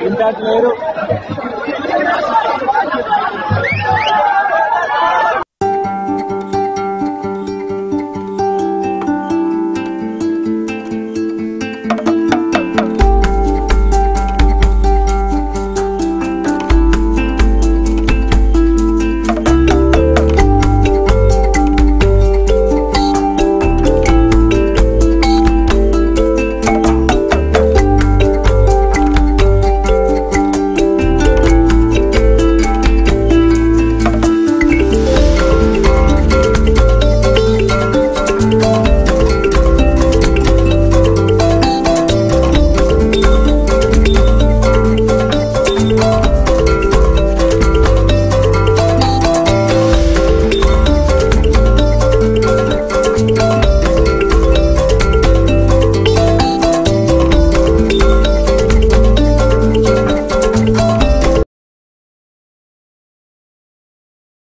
ఇంత లేరు